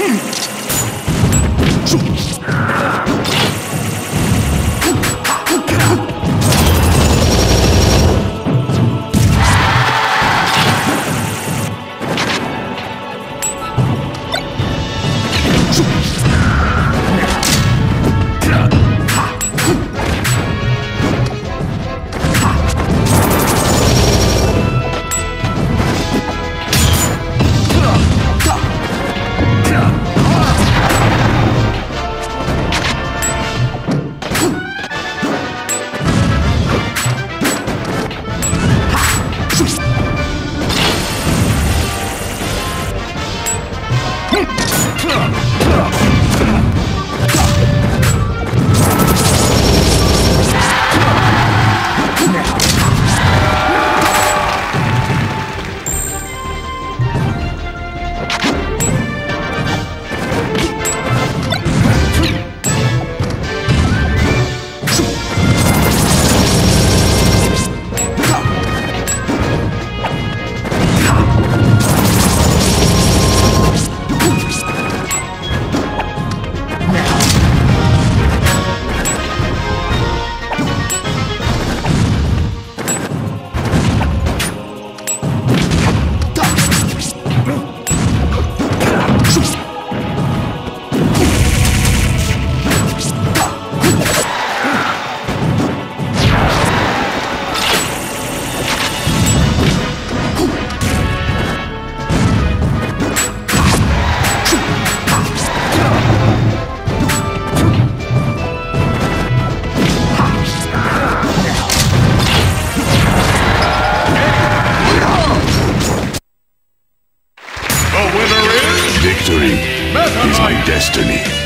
Victory is my destiny.